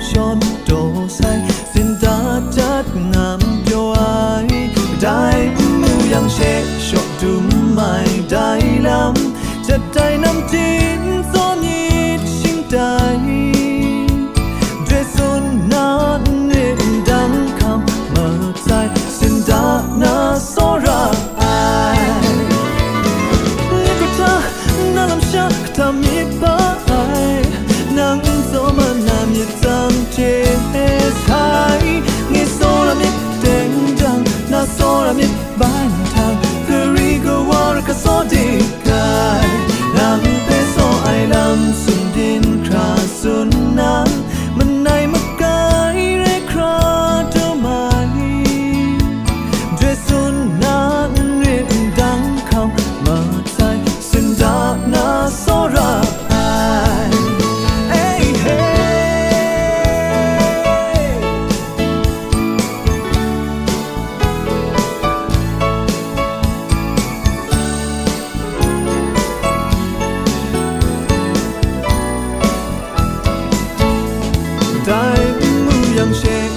전도 사이 센다 짝남 좋아이 다이 무양 셰쇼 둠마이 다이 람 짝다이 남진 coming by change